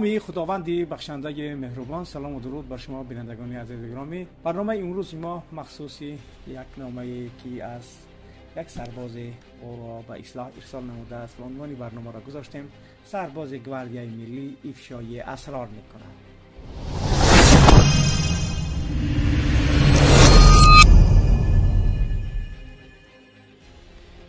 نام خداوند بخشنده مهربان سلام و درود بر شما بینندگان عزیز گرامی. برنامه امروز ما مخصوص یک نامه که از یک سرباز او را به اصلاح ارسال نموده است. و عنوان برنامه را گذاشتیم. سرباز گواردیای ملی افشای اسرار می‌کند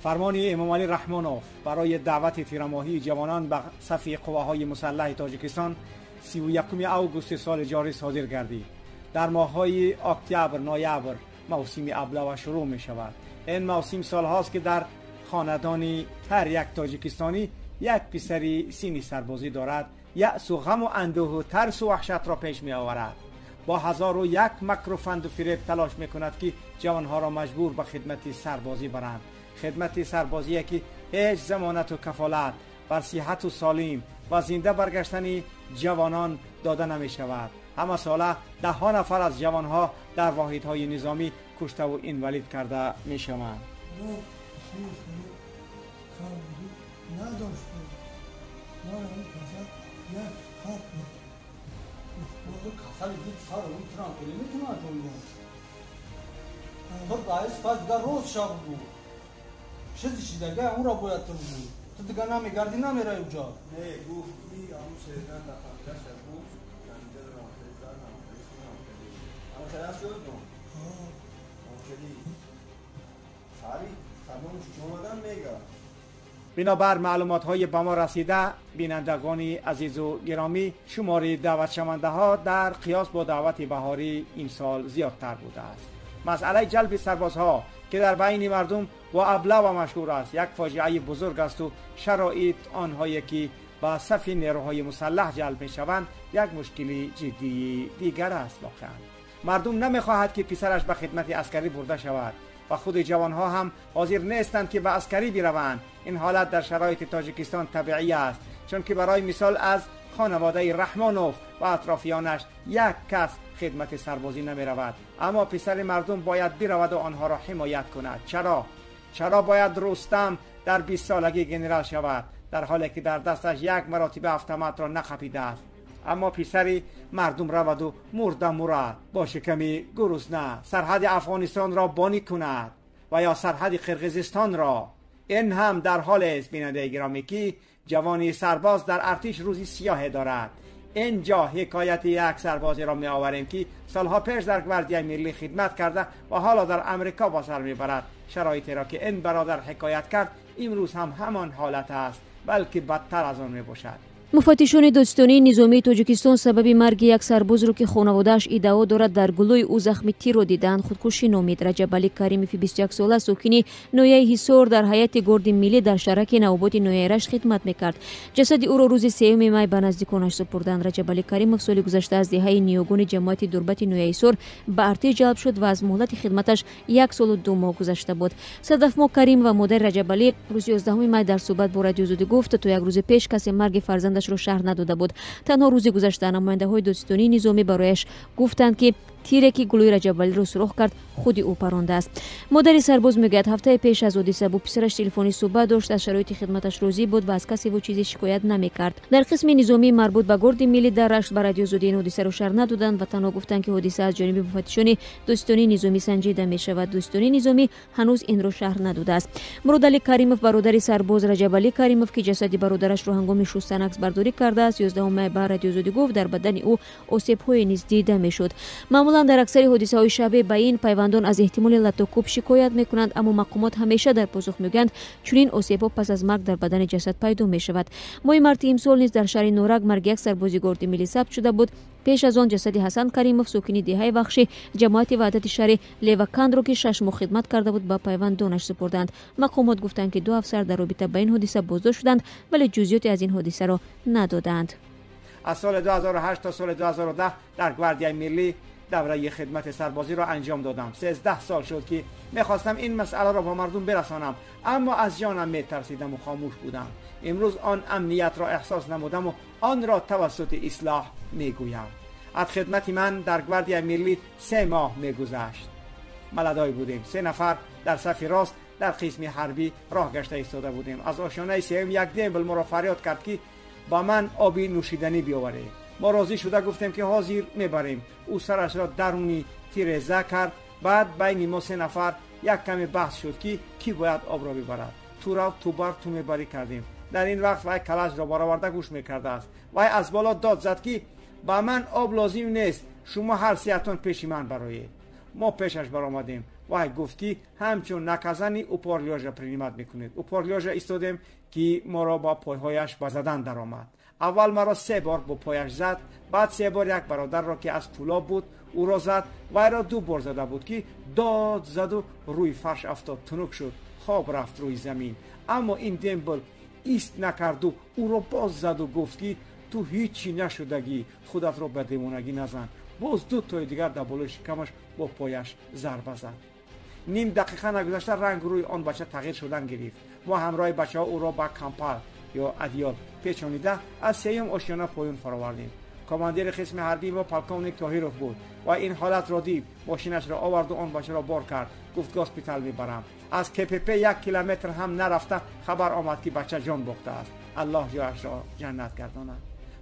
فرمان امام علی رحمانوف برای دعوت تیرماهی جوانان به صف قواهای مسلح تاجیکستان 31 اوگوست سال جاری صادر گردید در ماه های اکتبر نوامبر موسم ابله و شروع می شود این موسم سال هاست که در خاندان هر یک تاجیکستانی یک پسری سینی سربازی دارد. یأس و غم و اندوه و ترس و وحشت را پیش می آورد با هزار و یک مکر و فند و فریب تلاش می کند که جوانها را مجبور به خدمت سربازی برند. خدمت سربازی که هیچ زمانت و کفالت بر صحت و سالیم و زنده برگشتن جوانان داده نمی شود همه ساله ده ها نفر از جوانها در واحد های نظامی کشته و اینولید کرده می شوند چه دیگه اون را باید تو بگو تو دیگه نمیگردی نمیره اونجا نه گفتی همون شهدن در خانده شد بود را خیزن هم خیزن هم اما خیلی شد نو ممکنی ساری خانمش چومدن میگه بنابر معلومات های به ما رسیده بینندگان عزیز و گرامی شماره دعوت شونده ها در قیاس با دعوت بهاری این سال زیادتر بوده است مسئله جلب سربازها که در بین مردم و ابله و مشهور است. یک فاجعه بزرگ است و شرایط آنهایی که به صف نیروهای مسلح جلب می شوند یک مشکلی جدی دیگر است واقعا. مردم نمی‌خواهد که پسرش به خدمت عسکری برده شود و خود جوانها هم حاضر نیستند که به عسکری بروند. این حالت در شرایط تاجیکستان طبیعی است چون که برای مثال از خانواده رحمانوف و اطرافیانش یک کس خدمت سربازی نمی رود اما پسر مردم باید برود و آنها را حمایت کند. چرا؟ چرا باید رستم در 20 سالگی گنرال شود؟ در حالی که در دستش یک مراتب افت را نخپیده است. اما پسری مردم رود و مرده مرد با شکمی گرسنه سرحد افغانستان را بانی کند و یا سرحد قرقیزستان را. این هم در حال است بیننده گرامی جوانی سرباز در ارتش روزی سیاه دارد. اینجا حکایت یک سربازی را می آوریم که سالها پیش در گواردی ملی خدمت کرده و حالا در امریکا با سر می برد شرایطی را که این برادر حکایت کرد امروز هم همان حالت است بلکه بدتر از آن می باشد муфаттишони додистони низомии тоҷикистон сабаби марги як сарбозро ки хонаводааш иддао дорад дар гулӯи ӯ захми тирро диданд худкушӣ номид раҷабалӣ каримови 21сола сокини ноҳияи ҳисор дар ҳайати горди миллӣ дар шараки навоботи ноҳияираш хидмат мекард. Ҷасади ӯро рӯзи сеюми май ба наздиконаш супурданд раҷабалӣ каримов соли гузашта аз деҳаи ниёгони ҷамоати дурбати ноҳияи ҳисор ба артиш ҷалб шуд ва аз муҳлати хидматаш як солу ду моҳ гузашта буд. Садафмо каримова модари раҷабалӣ рӯзи ёздаҳуми май дар суҳбат бо радиозудӣ гуфт то як рӯзи пеш касе марги фарзанда ҳуҷҷаташро шаҳр надода буд танҳо рӯзи гузашта намояндаҳои додистонии низомӣ барояш гуфтанд ки тире ки гулӯи раҷабалиро сурух кард худи ӯ парондааст модари сарбоз мегӯяд ҳафтаи пеш аз ҳодиса бо писараш телефонӣ суҳбат дошт аз шароити хидматаш розӣ буд ва аз касе во чизе шикоят намекард. Дар қисми низомии марбут ба горди миллӣ дар рашт ба радиозудӣ ин ҳодисаро шаҳр надоданд ва танҳо гуфтанд ки ҳодиса аз ҷониби муфаттишони дӯстонии низомӣ санҷида мешавад. Дӯстонии низомӣ ҳанӯз инро шаҳр надодааст муродали каримов бародари сарбоз раҷабалӣ каримов ки ҷасади бародарашро ҳангоми шустан аксбардорӣ кардааст ёздаҳум май ба радиозудӣ гуфт дар бадани ӯ осебҳое низ дида мешуд маъмулан дар аксари ҳодисаҳои шабеҳ ба ин пайвандон аз эҳтимоли латтокӯб шикоят мекунанд аммо мақомот ҳамеша дар посух мегӯянд чунин осебҳо пас аз марг дар бадани ҷасад пайдо мешавад моҳи марти имсол низ дар шаҳри норак марги як сарбози горди миллӣ сабт шуда буд пеш аз он ҷасади ҳасан каримов сокини деҳаи вахшӣ ҷамоати ваҳдати шаҳри левакандро ки шаш моҳ хидмат карда буд ба пайвандонаш супурданд мақомот гуфтанд ки ду афсар дар робита ба ин ҳодиса боздошт шуданд вале ҷузъиёте аз ин ҳодисаро надоданд از سال 2008 تا سال 2010 در گواردیای ملی دوره خدمت سربازی را انجام دادم. 13 سال شد که می‌خواستم این مسئله را با مردم برسانم اما از جانم میترسیدم و خاموش بودم. امروز آن امنیت را احساس نمودم و آن را توسط اصلاح می‌گویم. از خدمت من در گواردی ملی سه ماه میگذشت. ملدای بودیم. سه نفر در صف راست در قسم حربی راه گشته ایستاده بودیم. از آشانه سیم یک دیبل مرا فریاد کرد که با من آبی نوشیدنی بیاوره ما راضی شده گفتیم که حاضر می‌بریم. او سرش را درونی تیرزه کرد. بعد بین ما سه نفر یک کمی بحث شد که کی باید آب را ببرد. تو را تو بر تو می‌بری کردیم. در این وقت وای کلش را برآورده گوش می‌کرده است. وای از بالا داد زد که با من آب لازم نیست. شما هر سیتون پیش من برای ما پیشش برآمدیم. وای گفت که همچون پارلیاژ را پرینیمت می‌کنید. پارلیاژ ایستادیم که ما را با پایهایش به زدن درآمد. اول مرا سه بار با پایش زد بعد سه بار یک برادر را که از طولا بود او را زد وای را دو بار زده بود که داد زد و روی فرش افتاد تنک شد خواب رفت روی زمین. اما این دمبل ایست نکرد و او را باز زد و گفت که تو هیچی نشدگی خودت را به دیوانگی نزن. باز دو تای دیگر در بالای شکمش با پایش ضربه زد. نیم دقیقه نگذشته رنگ روی آن بچه تغییر شدن گرفت. ما همراه بچه ها او را به کمپل یا одеял پیچانیده از سیم آشیانه پایون فراوردیم командир قسم حربی ما полковник تاهیروف بود و این حالت را دید. ماشینش را آورد و آن بچه را بار کرد. گفت госпиталь می‌برم. از КПП یک کیلومتر هم نرفته خبر آمد که بچه جان باخته است. الله جایش را جنت گرداند.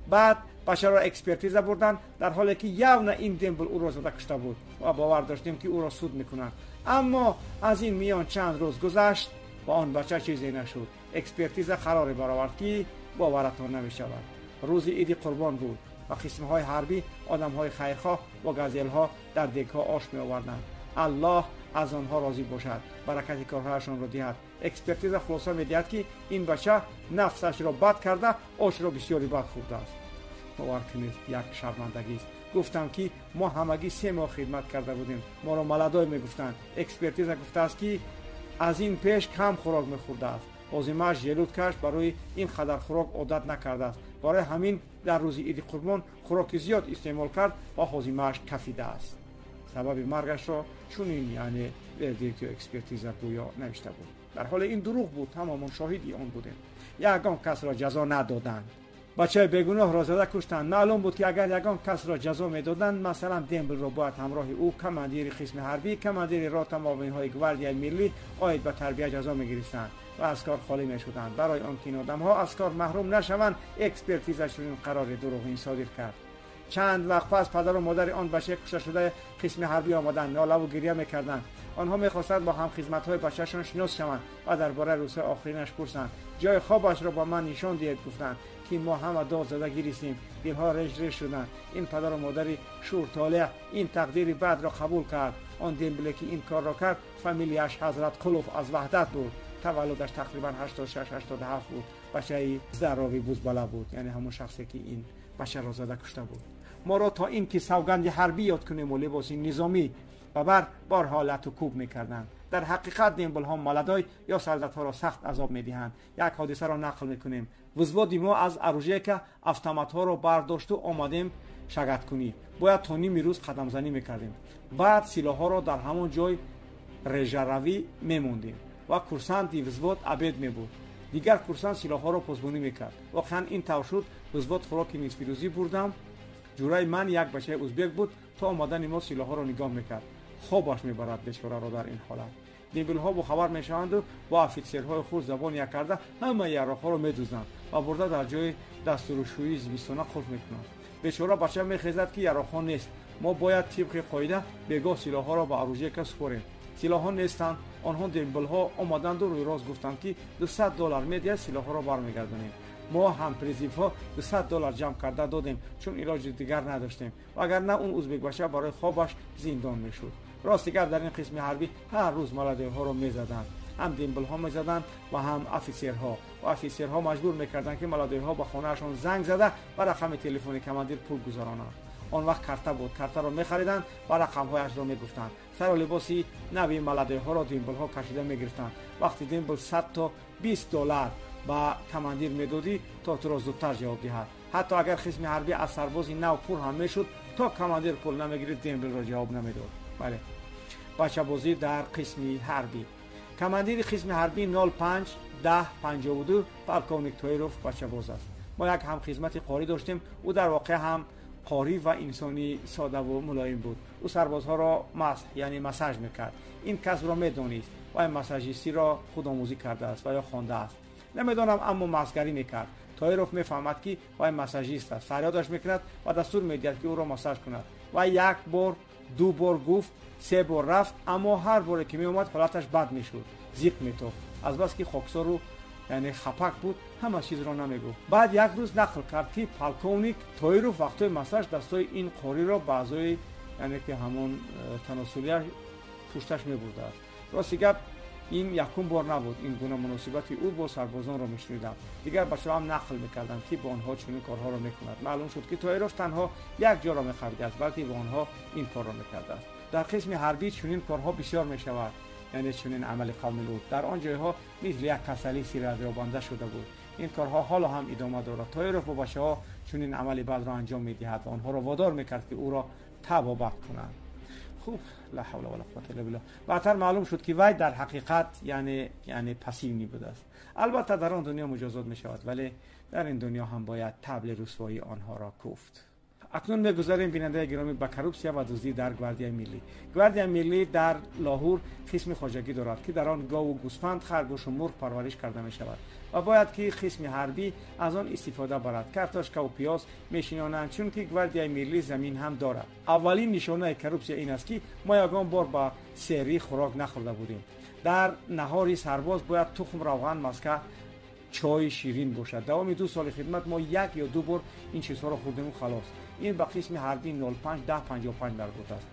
بعد بچه را экспертиза بردن در حالی که یونا این дембель او را زده کشته بود. و باور داشتیم که او را суд می‌کنند اما از این میان چند روز گذشت با آن بچه چیزی نشد. экспертиза قرار برآورد باورتان نمی شود روز ایدی قربان بود و قسم های حربی آدم های خیرخواه و گزیل ها در دیگ ها آش می آوردند الله از آنها راضی باشد. برکت کارهایشان را دهد. экспертиза خلاصه می که این بچه نفسش را بد کرده آش را بسیاری بد خورده است کنید یک شرمندگی است. گفتم که ما همگی سه ماه خدمت کرده بودیم. ما را молодой می‌گفتند. экспертиза گفته است که از این پیش کم خوراک میخورده است. آزیمش желудок اش برای این قدر خوراک عادت نکرده است. برای همین در روز عید قربان خوراک زیاد استعمال کرد و حازیمش کفیده است. سبب مرگش را چونین یعنی вердикт یا экспертиза گویا نوشته بود. در حال این دروغ بود. تمامان شاهدی آن بودیم. یگان کس را جزا ندادند. بچه بگناه را زده کشتند معلوم بود که اگر یگان کس را جزا می‌دادند مثلا дембель را باید همراه او командир قسم حربی командир рота معاون های гвардия ی ملی آید به تربیه جزا می‌گرفتند و از کار خالی می شدند برای آن که آدم از کار محروم نشوند экспертиза شون قرار دروغین صادر کرد. چند وقت پس پدر و مادر آن بچه کشته شده قسم حربی آمدند. ناله و گریه می‌کردند. آنها می‌خواستند با هم خدمت های بچهشان شناس شوند و درباره روز آخرینش پرسند. جای خوابش را با من نشان دهید گفتند. که ما همه داد زده گریستیم. دلها رش رش شدند این پدر و مادری شور طالع این تقدیر بعد را قبول کرد. آن دمبله که این کار را کرد فامیلیش حضرت قلوف از وحدت بود. تولدش تقریبا 86 87 بود. بچه زراوی بوز بالا بود. یعنی همون شخصی که این بچه را زده کشته بود. ما را تا این که سوگند حربی یاد کنیم و لباس نظامی و بر بار حالت و کوب می‌کردند. در حقیقت دیمبل ها مالدای یا سردت ها را سخت عذاب می‌دهند. یک حادثه را نقل می‌کنیم. وزوادی ما از اروژه که افتامت ها را برداشت و آمدیم شگت کنی. باید تا نیم روز قدم زنی می‌کردیم. بعد سلاح ها را در همون جای رژروی میموندیم و کورسانت وزواد عبید می بود دیگر کورسانت سلاح ها را پاسبانی می‌کرد. واقعا این طور شد وزواد خوراک نیز بردم. جورای من یک بچه ازبک بود تا آمدن ما سلاح ها را نگاه می‌کرد خوابش می‌برد بیچاره را در این حالت دیبل ها با خبر می‌شوند و با افیسرهای خود زبان یک کرده همه یراق ها را میدوزند و برده در جای دستورشویی زمستانه خلق می‌کنند. بیچاره بچه میخیزد که یراق ها نیست. ما باید طبق قاعده بگاه سلاح ها را به عروجه کس سپریم سلاح ها نیستند. آنها دیمبل ها آمدند و روی راست گفتند که 200 دلار می‌دهد سلاح ها را برمیگردانیم. ما هم پرزیف ها 200 دلار جمع کرده دادیم چون علاج دیگر نداشتیم. و اگر نه اون ازبک باشه برای خوابش زندان می‌شد. راست دیگر در این قسم حربی هر روز مالده ها رو می‌زدند هم دیمبل ها می‌زدند و هم افیسرها. و افیسرها مجبور می‌کردند که ملاده ها به خانهشان زنگ زده و رقم تلفن کماندیر پول گذارانند. آن وقت کرته بود. کرته را میخریدند و رقم هایش را می‌گفتند. سر و لباسی نوی ملاده ها را دیمبل ها کشیده می‌گرفتند. وقتی دیمبل 100 تا 20 دلار با کماندیر می‌دادی تا تو را زودتر جواب دهد. حتی اگر قسم حربی از سربازی نو پور هم می‌شد تا کماندیر پول نمی‌گیرید دیمبل را جواب نمی‌داد. بله. بچه بازی در قسمی حربی. کماندیر قسم حربی 05 ده 52 پالکونیک تویروف بچه باز است. ما یک هم خدمت قاری داشتیم. او در واقع هم قاری و انسانی ساده و ملایم بود. او سربازها را مسح یعنی مساج می‌کرد. این کس را می‌دانید و این مساجیستی را خود آموزی کرده است و یا خوانده است. نمی‌دانم اما مسگری می‌کرد. تویروف می‌فهمد که وای مساژیست است. فریادش می‌کند و دستور می‌دهد که او را ماساژ کند. و یک بار دو بار گفت سه بار رفت اما هر بار که می اومد حالتش بد می‌شد زیق میتوف از بس که خاکسار رو یعنی خپک بود همه چیز را نمیگو بعد یک روز نقل کرد که پالکونیک تویروف وقتی مساژ دستای این قوری را بعضای یعنی که همون تناسلیش پوشتش میبرده است راستی گپ این یکم بار نبود. این گونه مناسبتی او با سربازان را میشنیدم دیگر بچه هم نقل می‌کردند که با آنها چنین کارها را می‌کند. معلوم شد که تویروف تنها یک جا را میخریده است بلکه با آنها این کار را می‌کرده است. در قسم حربی چنین کارها بسیار می‌شود. یعنی چنین عمل کامل بود در آن جایها مثل یک کسلی سیر از بانده شده بود. این کارها حالا هم ادامه دارد. تویروف با بچه ها چنین عملی بعد را انجام می‌دهد و آنها را وادار می‌کرد که او را تبابت کنند. خوب. لا حول ولا قوه الا بالله. بعدتر معلوم شد که وای در حقیقت یعنی یعنی پسیونی بوده است. البته در آن دنیا مجازات می شود ولی در این دنیا هم باید تبل رسوایی آنها را کوفت. اکنون می‌گذاریم بیننده گرامی به کروپسیا و دزدی در گواردیا ملی. گواردیا ملی در لاهور قسم خواجگی دارد که در آن گاو و گوسفند خرگوش و مرغ پرورش کرده می شود. و باید که قسم حربی از آن استفاده برد. کارتاشکا و پیاز میشینانند چون که گواردیا ملی زمین هم دارد. اولین نشانه کروپسیا این است که ما یگان بار با سری خوراک نخورده بودیم. در نهاری سرباز باید تخم روغن مسکه چای شیرین باشد. دوام دو سال خدمت ما یک یا دو بار این چیزها را خوردیم و خلاص. این به قسم حربی 05 10 55 مربوط است.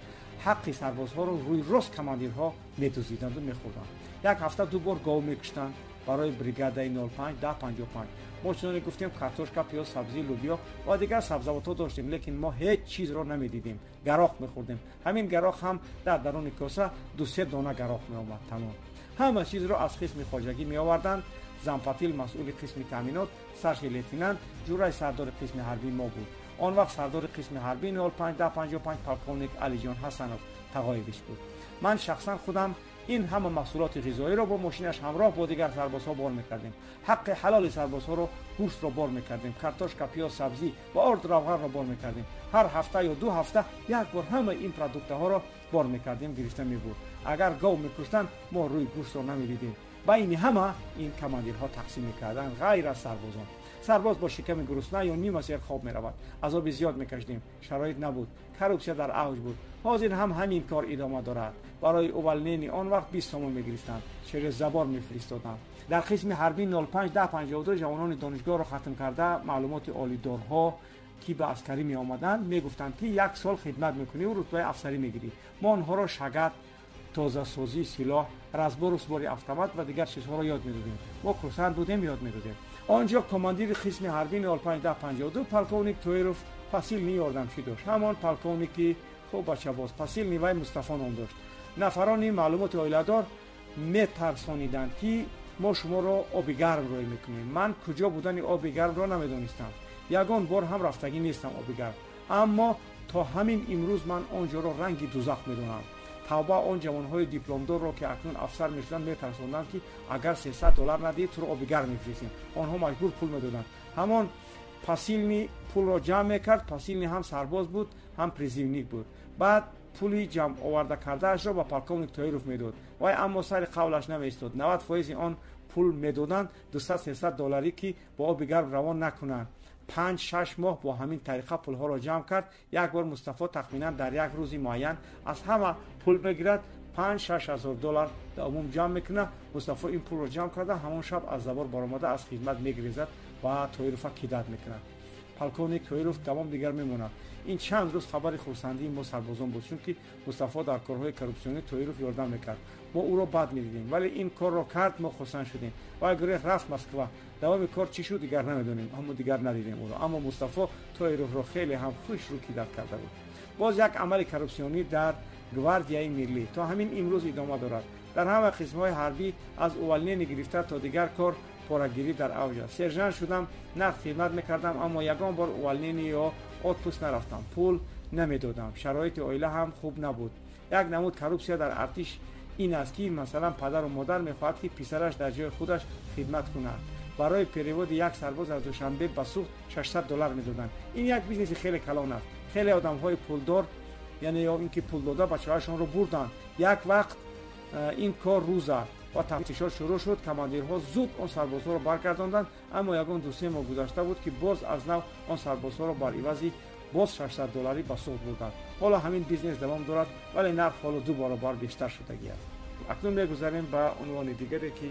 حق سربازها رو روی راست کماندیرها میدوزیدند و میخوردند. یک هفته دو بار گاو میکشتند. برای بریگاده 05 10 55 ما چون گفتیم کارتوشکا پیاز سبزی لوبیا. و دیگر سبزیجات داشتیم لیکن ما هیچ چیز را نمی‌دیدیم. گراخ میخوردیم. همین گراخ هم در درون کاسه دو سه دانه گراخ می آمد تمام. همه چیز را از قسم خواجگی می آوردند зампотыл مسئول قسم تامینات سرش лейтенант جورای سردار قسم حربی ما بود. آن وقت سردار قسم حربی 05 55 полковник علی جان حسنов تقایبش بود. من شخصا خودم این همه محصولات غذایی را با ماشینش همراه با دیگر سربازها بار می‌کردیم. حق حلال سربازها را گوشت را بار می‌کردیم. картошка پیاز سبزی و آرد روغن را بار می‌کردیم. هر هفته یا دو هفته یک بار همه این продукт ها را بار می‌کردیم. گرفته میبود. اگر گاو میکشتند ما روی گوشت را نمی‌دیدیم. بین همه این کماندیرها تقسیم می‌کردن. غیر از سربازان. سرباز با شکم گرسنه یا نیم مسیر خواب می رود عذاب زیاد میکشیدیم شرایط نبود. کروپسیا در اوج بود. حاضر هم همین کار ادامه دارد. برای اولنین آن وقت 20 تومان می‌گرفتند شیر زبار میفرستادند. در قسم حربی 05 ده 52 جوانان دانشگاه را ختم کرده معلومات عالی دارها که به عسکری می آمدند می گفتند که یک سال خدمت می‌کنی و رتبه افسری می‌گیری. ما آنها را شگرد تازه سازی سلاح رزبار و اتومات و دیگر چیزها را یاد می‌دادیم. ما کورسانت بودیم یاد می‌دادیم. آنجا کماندیر قسم حربی 0552 پالکونیک تویروف پاسیل نی یاردمچی داشت همان پالکونیکی خوب بچه باز پاسیل نیوی مصطفی نام داشت. نفران معلومات آیلادار میترسانیدند که ما شما را آبی گرم روی می‌کنیم. من کجا بودن آبی گرم را نمی‌دانستم. یگان بار هم رفتگی نیستم آبی گرم. اما تا همین امروز من آنجا را رنگی دوزخ می‌دونم. тавба он ҷавонҳои дипломдорро ки акнун афсар мешуданд метарсонданд ки агар 300 доллар надиҳӣ туро обигар мефиристем онҳо маҷбур пул медоданд. Ҳамон пасилни пулро ҷамъ мекард. Пасилни ҳам сарбоз буд ҳам призивник буд. Баъд пули ҷамъоварда кардаашро ба полковник тоиров медод. Вай аммо сари қавлаш намеистод. 90 фоизи он пул медоданд 200 300 долларӣ ки ба оби гарм равон накунанд. پنج شش ماه با همین طریقه پول ها را جمع کرد. یک بار مصطفی تخمینا در یک روزی معین از همه پول بگیرد پنج شش هزار دلار در عموم جمع می‌کنه. مصطفی این پول را جمع کرده همون شب از زبار برآمده از خدمت میگریزد و تویروفا کیدت می‌کنه پالکونیک تویروف تمام دیگر میمونه. این چند روز خبر خورسندی ما سربازان بود چون که مصطفی در کارهای کروپسیونی تویروف یاردم می‌کرد. ما او را بد می‌دیدیم ولی این کار را کرد ما خرسند شدیم. و اگر رفت مسکو دوام کار چی شد دیگر نمی‌دونیم. اما دیگر ندیدیم او را. اما مصطفی تویروف را خیلی هم خوش رو کیدت کرده بود. باز یک عمل کروپسیونی در گواردیای ملی. تا همین امروز ادامه دارد. در همه قسم های حربی از اولین گرفته تا دیگر کار پورگیری در اوج است. سرژان شدم نه خدمت می‌کردم اما یگان بار اولین یا اتوبوس نرفتم. پول نمی‌دادم. شرایط اویله هم خوب نبود. یک نمود کروپسیا در ارتش این است که مثلا پدر و مادر می‌خواهد که پسرش در جای خودش خدمت کند برای перевод یک سرباز از دوشنبه به سوغد 600 دلار می‌دادند. این یک бизнес خیلی کلان است. خیلی آدم های پولدار یعنی یا اینکه پول داده بچه‌هاشون رو بردن. یک وقت این کار روزا و تفتیشات شروع شد командир ها زود آن سربازها رو برگرداندن اما یک دو سه ماه گذشته بود که باز از نو آن سربازها رو بر ایوازی باز 600 دلاری به سوغد بردن. حالا همین بیزنس دوام دارد ولی نرخ حالا دو بار بیشتر شده گیرد. اکنون می‌گذاریم به عنوان دیگری که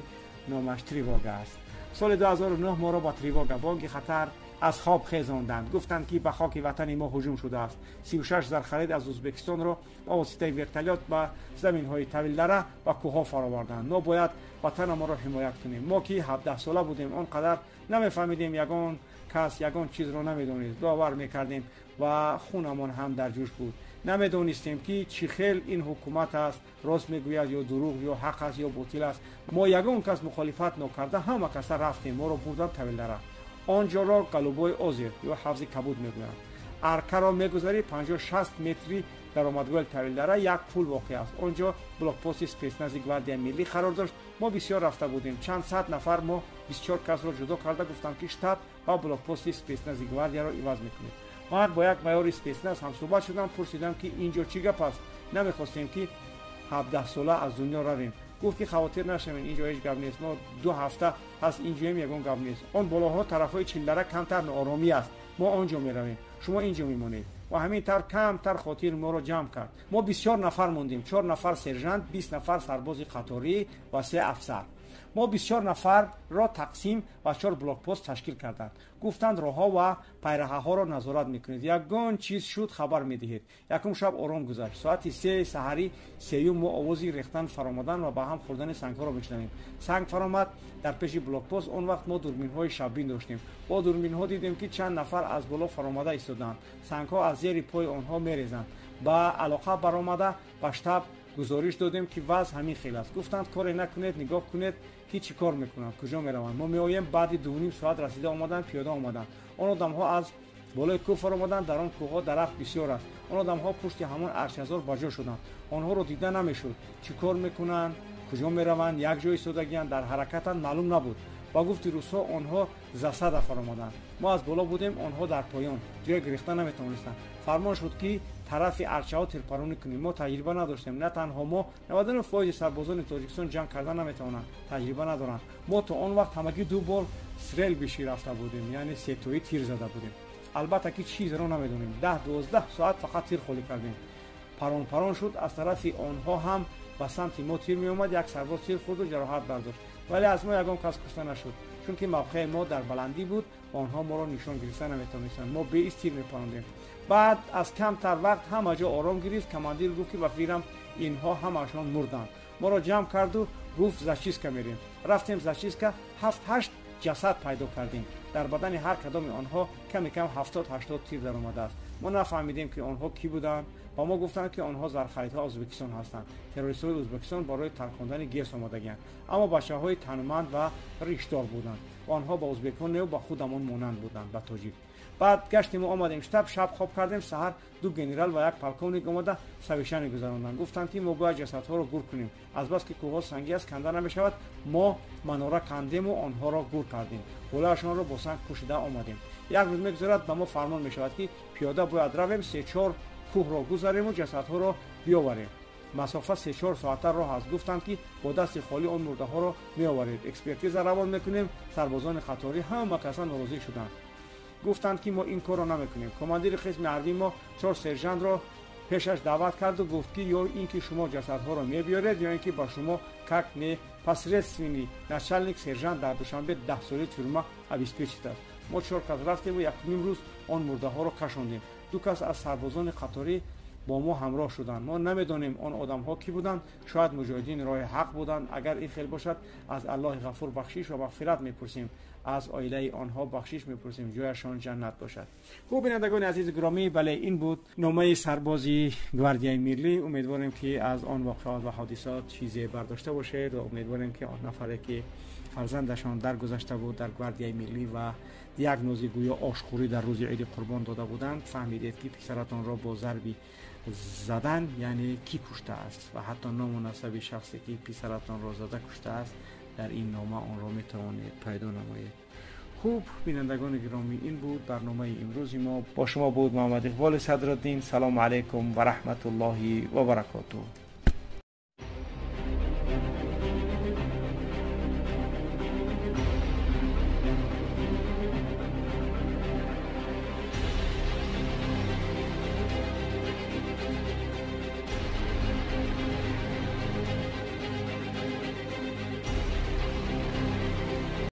نامشتری واقع است. سال 2009 ما را با تریواگا بانگ خطر از خواب خیزاندند گفتند که به خاک وطن ما هجوم شده است. 36 زر خرید از ازبکستان را با واسطه وقتلیات به زمین های طویل و کوه ها فراوردند ما باید وطن ما را حمایت کنیم. ما که 17 ساله بودیم آنقدر نمیفهمیدیم یگان کس یگان چیز را نمی‌دانید باور می‌کردیم و خونمان هم در جوش بود. نمی‌دونستیم که چی خیل این حکومت است. راست می‌گوید یا دروغ یا حق است یا باطل است. ما یگون کس مخالفت نکرده همه کس رفتیم. ما را بردن طویل آنجا را قلوبای آزیر یا حفظ کبود می‌گویند. ارکه را می‌گذاری 50 60 متری در آمدگاه طویل یک پول واقع است. آنجا بلاک پست سپیس نزدیک گواردیا ملی قرار داشت. ما بسیار رفته بودیم. چند صد نفر ما 24 کس را جدا کرده گفتم که شتاب و بلاک پست سپیس نزدیک گواردیا را ایواز می‌کنید. من با یک معیار استثنا هم صحبت شدم پرسیدم که اینجا چی گپ است نمی‌خواستیم که 17 ساله از دنیا رویم. گفت که خاطر نشوین اینجا هیچ گپ نیست. ما دو هفته هست اینجا هم یگون گپ نیست. آن طرف طرفای چیلره کمتر نارامی است. ما آنجا می‌رویم. شما اینجا میمونید. و همین تر کم تر خاطر ما رو جمع کرد. ما 24 نفر موندیم. 4 نفر سرژنت 20 نفر سرباز قطاری و 3 افسر. ما 24 نفر را تقسیم و 4 بلاک پست تشکیل کردند. گفتند رها و پیره ها را نظارت می‌کنید. یگان چیز شد خبر می‌دهید. یکم شب آرام گذشت. ساعت 3 سحری سیوم ما آوازی ریختن فرامدن و به هم خوردن سنگ ها را میشنویم. سنگ فرامد در پیش بلاک پست. اون وقت ما دوربین های شبین داشتیم. با دوربین ها دیدیم که چند نفر از بالا فرامده ایستادند سنگ ها از زیر پای آنها میریزند. با علاقه برآمده به شتاب گزارش دادیم که وضع همین خیلی است. گفتند کاری نکنید نگاه کنید که چی کار می‌کنند کجا می‌روند. ما میآییم بعد دو نیم ساعت رسیده آمدن پیاده آمدن آن آدم ها از بالای کفر آمدن در آن کوه درخت بسیار است. آن آدم ها پشت همان ارشزار بجا شدند. آنها رو دیده نمی‌شد. چی کار می‌کنند کجا می‌روند؟ یک جای سودگیان در حرکت معلوم نبود. با گفتی روسا آنها زسد افر آمدند ما از بالا بودیم آنها در پایان. جای گرفتن نمی‌توانستند. فرمان شد که طرف ارشاد تلپارون کنیم. ما تجربه نداشتیم. نه تنها ما 90 فایز سربازان تاجیکستان جنگ کردن نمی‌تونن. تجربه ندارن. ما تو اون وقت همگی دو بار سریل بشی رفته بودیم. یعنی سیتوی تیر زده بودیم. البته که چیز رو نمی‌دونیم. 10 12 ساعت فقط تیر خالی کردیم. پرون پرون شد. از طرف آنها هم به سمت ما تیر می اومد یک سرباز تیر خود و جراحت برداشت. ولی از ما یکم کس کشته نشد. چون که موقع ما در بلندی بود و آنها ما را نشان گرفتن نمی‌تونستند ما به ایست تیر میپراندیم بعد از کم تر وقت همه آرام گرفت کماندیر گفت که و فیرم اینها همشان مردند. ما را جمع کرد و گفت زشیسکا میریم. رفتیم زشیسکا هفت هشت جسد پیدا کردیم. در بدن هر کدام آنها کمی کم 70 80 تیر در اومده است. ما نفهمیدیم که آنها کی بودند. و ما گفتند که آنها زرخریدها ازبکستان هستند. تروریست های ازبکستان برای ترکاندن گیس آمدگیاند اما بچه های تنمند و ریشدار بودند. و آنها با ازبکان نه با خودمان مانند بودند. به تاجیک баъд гашти мо омадем штаб шаб хоб кардем саҳар ду генерал ва як полковник омада савишане гузаронданд. Гуфтанд ки мо бояд ҷасадҳоро гур кунем. Азбаски кӯҳҳо сангӣ аст канда намешавад мо манора кандему онҳоро гур кардем. Голаашонро бо санг пӯшида омадем. Як рӯз мегузарад ба мо фармон мешавад ки пиёда бояд равем сечор кӯҳро гузарему ҷасадҳоро биёварем масофа сечор соата роҳ аст. Гуфтанд ки бо дасти холӣ он мурдаҳоро меоваред. Экспертиза равон мекунем. Сарбозони қаторӣ ҳама каса норозӣ шуданд гуфтанд ки мо ин корро намекунем командири қисми ҳарбӣ мо чор сержантро пешаш даъват карду гуфт ки ё ин ки шумо ҷасадҳоро мебиёред ё ин ки ба шумо как непосредственный начальник сержант дар душанбе даҳсоли тюрма обеспечит аст мо чор кас рафтему якумин рӯз он мурдаҳоро кашондем ду кас аз сарбозони қаторӣ бо мо ҳамроҳ шуданд мо намедонем он одамҳо кӣ буданд шояд муҷоҳидини роҳи ҳақ буданд агар ин хел бошад аз از آیله آنها بخشش می‌پرسیم. جایشان جنت باشد. خوب بینندگان عزیز گرامی بله این بود نامه سربازی گواردیای میرلی. امیدواریم که از آن واقعات و حادثات چیزی برداشته باشید و امیدواریم که آن نفره که فرزندشان درگذشته بود در گواردیای میرلی و دیاگنوزی گویا آشخوری در روز عید قربان داده بودند فهمیدید که پسرتان را با ضربی زدن یعنی کی کشته است و حتی نامناسب شخصی که پسرتان را زده کشته است در این نامه اون را می‌توانید پیدا نمایید. خوب بینندگان گرامی این بود برنامه امروز ما. با شما بود محمد اقبال صدرالدین. سلام علیکم و رحمت الله و برکاته.